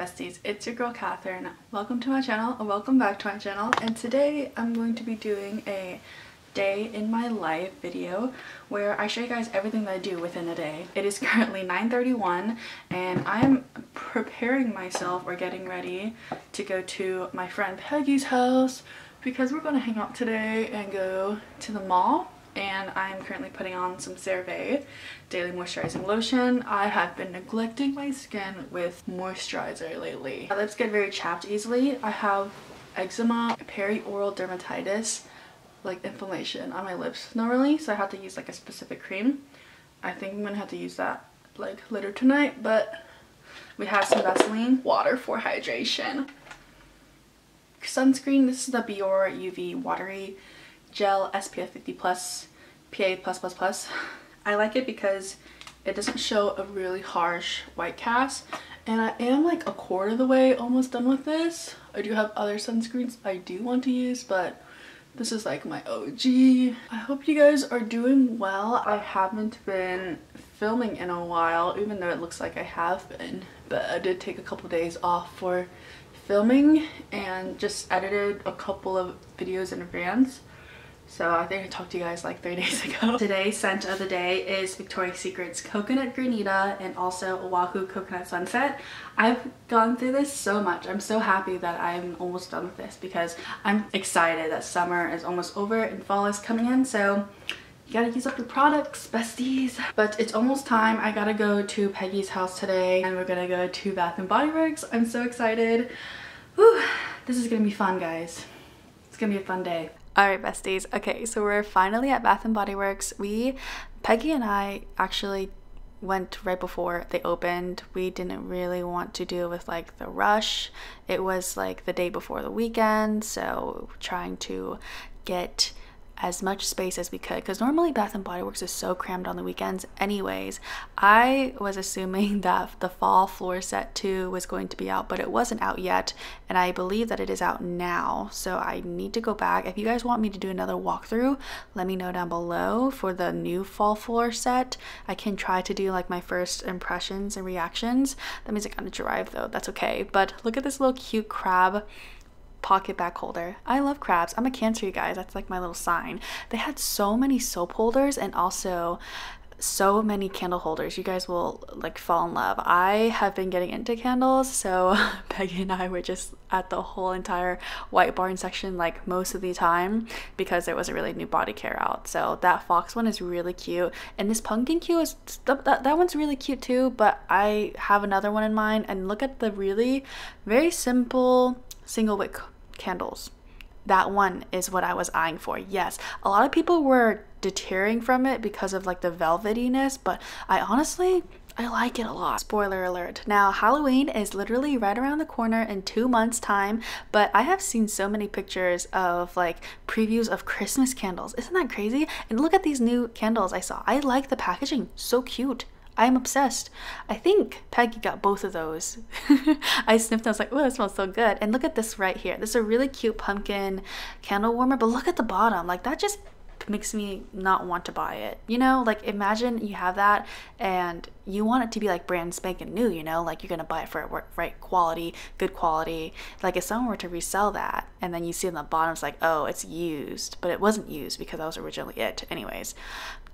besties, it's your girl Catherine. Welcome to my channel, or welcome back to my channel, and today I'm going to be doing a day in my life video where I show you guys everything that I do within a day. It is currently 9.31 and I'm preparing myself or getting ready to go to my friend Peggy's house because we're going to hang out today and go to the mall and I'm currently putting on some CeraVe Daily Moisturizing Lotion. I have been neglecting my skin with moisturizer lately. My lips get very chapped easily. I have eczema, perioral dermatitis, like inflammation on my lips normally so I have to use like a specific cream. I think I'm gonna have to use that like later tonight but we have some Vaseline, water for hydration. Sunscreen, this is the Biore UV Watery Gel SPF 50 plus PA plus. I like it because it doesn't show a really harsh white cast and I am like a quarter of the way almost done with this. I do have other sunscreens I do want to use but this is like my OG. I hope you guys are doing well. I haven't been filming in a while even though it looks like I have been but I did take a couple days off for filming and just edited a couple of videos in advance so I think I talked to you guys like three days ago. Today's scent of the day is Victoria's Secret's Coconut Granita and also Oahu Coconut Sunset. I've gone through this so much. I'm so happy that I'm almost done with this because I'm excited that summer is almost over and fall is coming in. So you gotta use up your products, besties. But it's almost time. I gotta go to Peggy's house today and we're gonna go to Bath & Body Works. I'm so excited. Whew, this is gonna be fun, guys. It's gonna be a fun day. Alright besties, okay so we're finally at Bath & Body Works. We, Peggy and I actually went right before they opened. We didn't really want to deal with like the rush. It was like the day before the weekend so trying to get as much space as we could because normally Bath and Body Works is so crammed on the weekends anyways. I was assuming that the fall floor set 2 was going to be out but it wasn't out yet and I believe that it is out now so I need to go back. If you guys want me to do another walkthrough let me know down below for the new fall floor set. I can try to do like my first impressions and reactions. That means I gotta drive though, that's okay. But look at this little cute crab PocketBac holder. I love crabs. I'm a cancer, you guys. That's like my little sign. They had so many soap holders and also so many candle holders. You guys will like fall in love. I have been getting into candles, so Peggy and I were just at the whole entire White Barn section like most of the time because there wasn't really new body care out. So that fox one is really cute, and this pumpkin cue is that that one's really cute too. But I have another one in mind, and look at the really very simple single wick candles. That one is what I was eyeing for. Yes, a lot of people were deterring from it because of like the velvetyness, but I honestly I like it a lot. Spoiler alert. Now, Halloween is literally right around the corner in two months' time, but I have seen so many pictures of like previews of Christmas candles. Isn't that crazy? And look at these new candles I saw. I like the packaging. So cute. I'm obsessed. I think Peggy got both of those. I sniffed and I was like, oh, that smells so good. And look at this right here. This is a really cute pumpkin candle warmer, but look at the bottom. Like that just makes me not want to buy it. You know, like imagine you have that and you want it to be like brand spanking new, you know, like you're gonna buy it for a right quality, good quality. Like if someone were to resell that and then you see on the bottom it's like, oh, it's used, but it wasn't used because that was originally it. Anyways,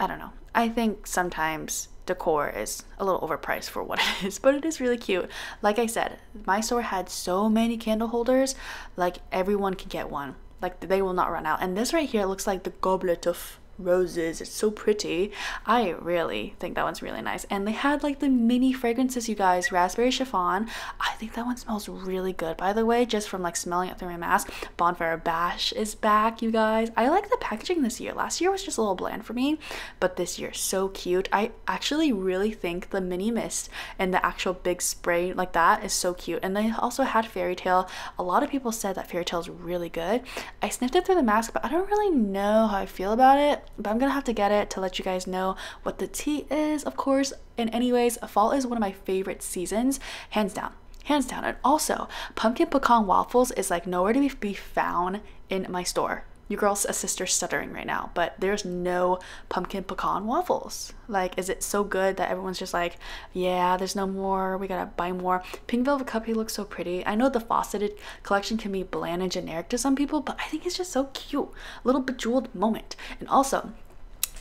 I don't know. I think sometimes decor is a little overpriced for what it is, but it is really cute. Like I said, my store had so many candle holders, like everyone can get one. Like they will not run out. And this right here looks like the goblet of roses. It's so pretty. I really think that one's really nice. And they had like the mini fragrances, you guys. Raspberry chiffon. I think that one smells really good, by the way, just from like smelling it through my mask. Bonfire Bash is back, you guys. I like the packaging this year. Last year was just a little bland for me, but this year so cute. I actually really think the mini mist and the actual big spray like that is so cute. And they also had Fairy Tale. A lot of people said that Fairy Tale is really good. I sniffed it through the mask, but I don't really know how I feel about it but I'm gonna have to get it to let you guys know what the tea is, of course. And anyways, fall is one of my favorite seasons, hands down hands down. And also, pumpkin pecan waffles is like nowhere to be found in my store. Your girl's a sister stuttering right now, but there's no pumpkin pecan waffles. Like, is it so good that everyone's just like, yeah, there's no more, we gotta buy more. Pink Velvet Cupcake looks so pretty. I know the Faceted collection can be bland and generic to some people, but I think it's just so cute. A little bejeweled moment. And also,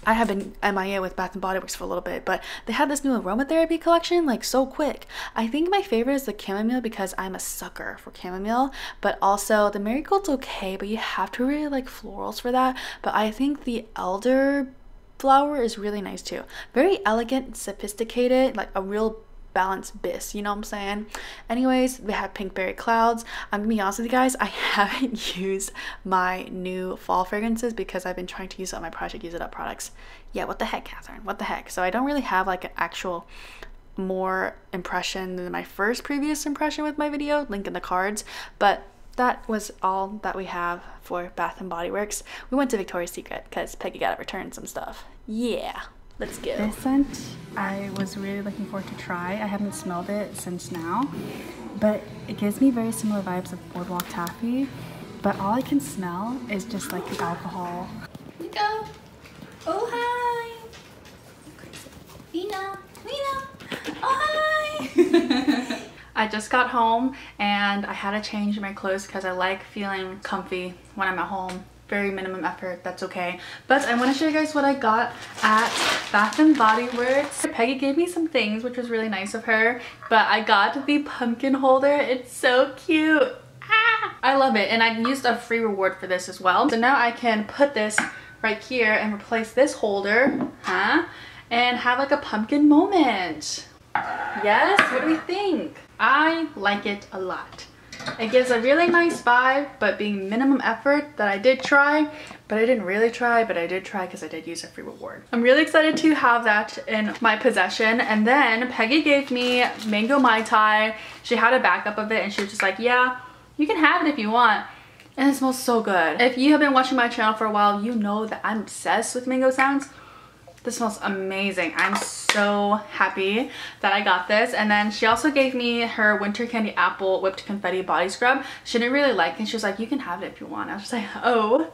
I have been MIA with Bath and Body Works for a little bit, but they had this new aromatherapy collection like so quick. I think my favorite is the chamomile because I'm a sucker for chamomile, but also the marigold's okay, but you have to really like florals for that. But I think the elder flower is really nice too. Very elegant, sophisticated, like a real balanced bis, you know what I'm saying? Anyways, we have Pinkberry Clouds. I'm gonna be honest with you guys, I haven't used my new fall fragrances because I've been trying to use up my Project Use It Up products. Yeah, what the heck, Catherine? What the heck? So I don't really have like an actual more impression than my first previous impression with my video, link in the cards, but that was all that we have for Bath and Body Works. We went to Victoria's Secret because Peggy got to return some stuff. Yeah. Let's go. This scent I was really looking forward to try. I haven't smelled it since now, but it gives me very similar vibes of Boardwalk Taffy, but all I can smell is just like the alcohol. Nico! Oh, hi! Nina! Nina! Oh, hi! I just got home and I had to change my clothes because I like feeling comfy when I'm at home very minimum effort that's okay. But i want to show you guys what i got at bath and body works. Peggy gave me some things which was really nice of her but i got the pumpkin holder. It's so cute. Ah! i love it and i used a free reward for this as well. So now i can put this right here and replace this holder huh and have like a pumpkin moment. Yes what do we think? I like it a lot it gives a really nice vibe, but being minimum effort that I did try, but I didn't really try, but I did try because I did use a free reward. I'm really excited to have that in my possession. And then Peggy gave me Mango Mai Tai. She had a backup of it and she was just like, yeah, you can have it if you want. And it smells so good. If you have been watching my channel for a while, you know that I'm obsessed with mango scents. This smells amazing. I'm so happy that I got this. And then she also gave me her Winter Candy Apple Whipped Confetti Body Scrub. She didn't really like it. She was like, you can have it if you want. I was just like, oh,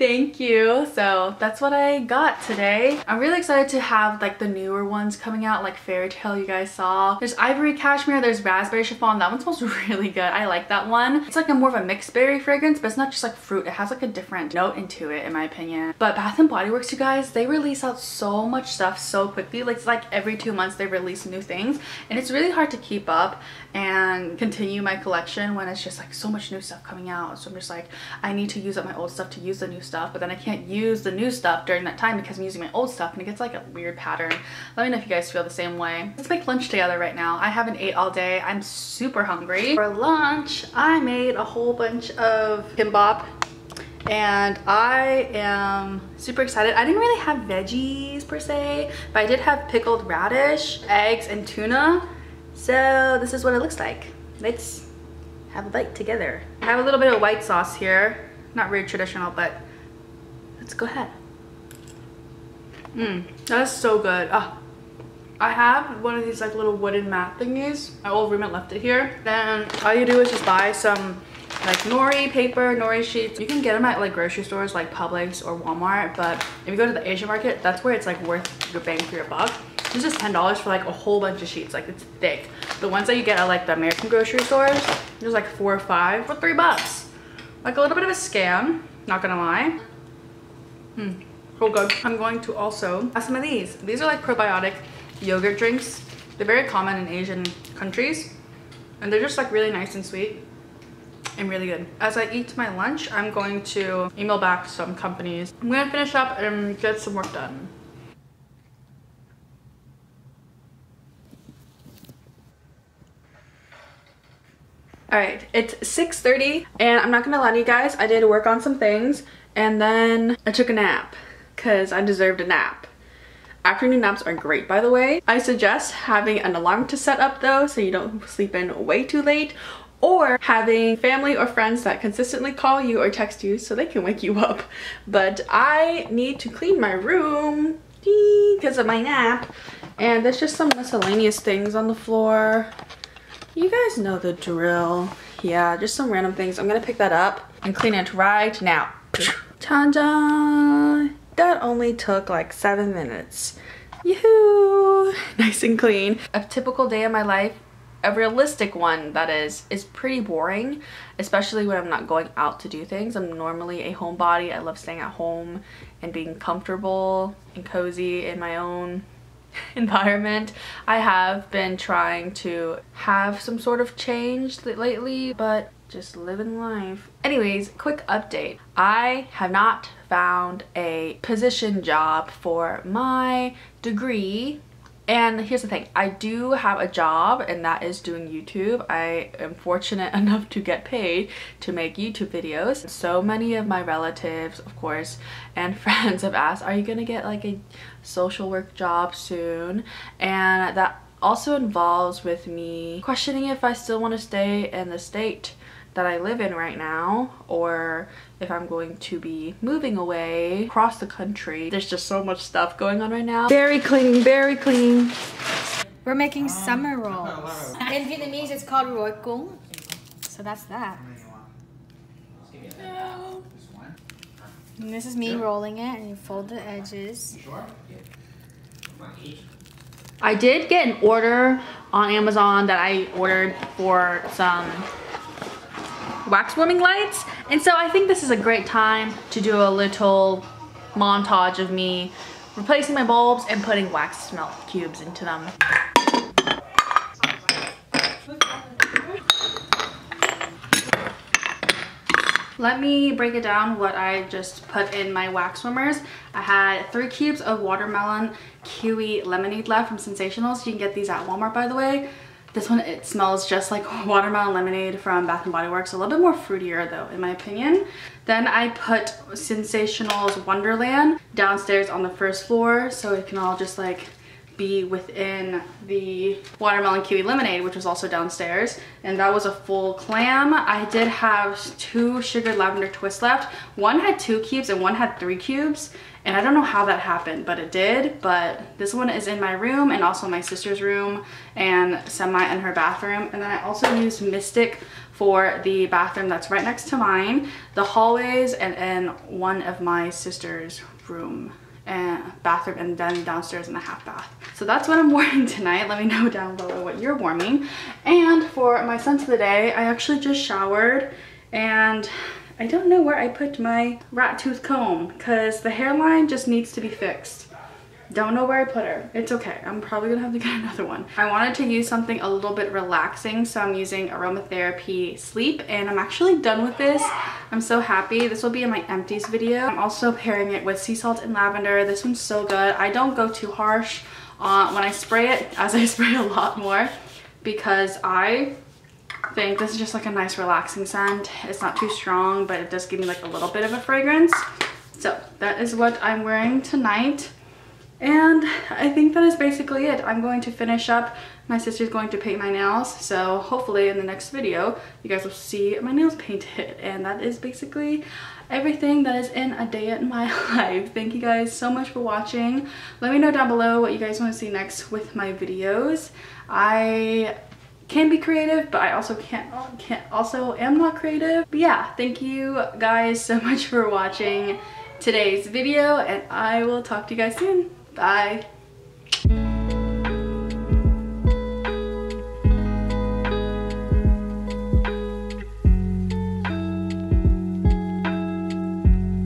Thank you. So that's what I got today. I'm really excited to have like the newer ones coming out like Fairy Tale you guys saw. There's Ivory Cashmere, there's Raspberry Chiffon. That one smells really good. I like that one. It's like a more of a mixed berry fragrance but it's not just like fruit. It has like a different note into it in my opinion. But Bath & Body Works you guys, they release out so much stuff so quickly. Like it's like every two months they release new things and it's really hard to keep up and continue my collection when it's just like so much new stuff coming out. So I'm just like, I need to use up my old stuff to use the new stuff, but then I can't use the new stuff during that time because I'm using my old stuff and it gets like a weird pattern. Let me know if you guys feel the same way. Let's make lunch together right now. I haven't ate all day. I'm super hungry. For lunch, I made a whole bunch of kimbap and I am super excited. I didn't really have veggies per se, but I did have pickled radish, eggs, and tuna. So this is what it looks like. Let's have a bite together. I have a little bit of white sauce here. Not very traditional, but let's go ahead. Mmm, that's so good. Ah, I have one of these like little wooden mat thingies. My old roommate left it here. Then all you do is just buy some like nori paper, nori sheets. You can get them at like grocery stores like Publix or Walmart, but if you go to the Asian market, that's where it's like worth your bang for your buck. This is $10 for like a whole bunch of sheets. Like it's thick. The ones that you get at like the American grocery stores, there's like four or five for three bucks. Like a little bit of a scam, not gonna lie. Hmm, so good. I'm going to also have some of these. These are like probiotic yogurt drinks. They're very common in Asian countries. And they're just like really nice and sweet and really good. As I eat my lunch, I'm going to email back some companies. I'm gonna finish up and get some work done. All right it's 6:30, and i'm not gonna lie to you guys i did work on some things and then i took a nap because i deserved a nap. Afternoon naps are great by the way. I suggest having an alarm to set up though so you don't sleep in way too late or having family or friends that consistently call you or text you so they can wake you up. But i need to clean my room because of my nap and there's just some miscellaneous things on the floor you guys know the drill. Yeah, just some random things. I'm gonna pick that up and clean it right now. Ta-da! That only took like seven minutes. Yoo-hoo! Nice and clean. A typical day of my life a realistic one that is is pretty boring especially when i'm not going out to do things i'm normally a homebody i love staying at home and being comfortable and cozy in my own environment i have been trying to have some sort of change lately but just living life. Anyways, quick update. I have not found a position job for my degree and here's the thing, I do have a job and that is doing YouTube. I am fortunate enough to get paid to make YouTube videos. So many of my relatives, of course, and friends have asked, are you gonna get like a social work job soon? And that also involves with me questioning if I still want to stay in the state that I live in right now or if I'm going to be moving away across the country. There's just so much stuff going on right now. Very clean, very clean. We're making summer rolls. In Vietnamese, it's called gỏi cuốn. So that's that. And this is me rolling it, and you fold the edges. I did get an order on Amazon that I ordered for some wax warming lights. And so I think this is a great time to do a little montage of me replacing my bulbs and putting wax melt cubes into them. Let me break it down what I just put in my wax warmers. I had three cubes of watermelon kiwi lemonade left from Scentsationals. You can get these at Walmart by the way. This one, it smells just like watermelon lemonade from Bath & Body Works. A little bit more fruitier though, in my opinion. Then I put Scentsationals Wonderland downstairs on the first floor so it can all just like be within the watermelon kiwi lemonade which was also downstairs and that was a full clam i did have two sugared lavender twists left one had two cubes and one had three cubes and I don't know how that happened, but it did. But this one is in my room and also my sister's room and Semi in her bathroom. And then I also used Mystic for the bathroom that's right next to mine, the hallways, and then one of my sister's room bathroom and then downstairs in the half bath. So that's what I'm wearing tonight. Let me know down below what you're warming. And for my scent of the day, I actually just showered and I don't know where I put my rat tooth comb because the hairline just needs to be fixed. Don't know where I put her. It's okay. I'm probably gonna have to get another one. I wanted to use something a little bit relaxing, so I'm using Aromatherapy Sleep, and I'm actually done with this. I'm so happy. This will be in my empties video. I'm also pairing it with sea salt and lavender. This one's so good. I don't go too harsh uh, when I spray it, as I spray a lot more, because I think this is just like a nice relaxing scent. It's not too strong, but it does give me like a little bit of a fragrance. So that is what I'm wearing tonight. And I think that is basically it. I'm going to finish up. My sister's going to paint my nails. So hopefully in the next video, you guys will see my nails painted. And that is basically everything that is in a day in my life. Thank you guys so much for watching. Let me know down below what you guys want to see next with my videos. I can be creative, but I also can't, can't also am not creative. But yeah, thank you guys so much for watching today's video and I will talk to you guys soon. Bye.